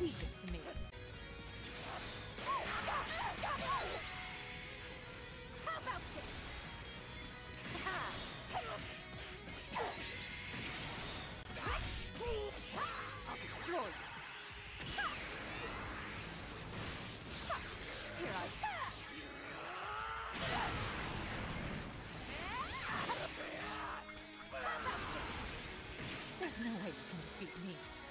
We just made no way you can defeat me.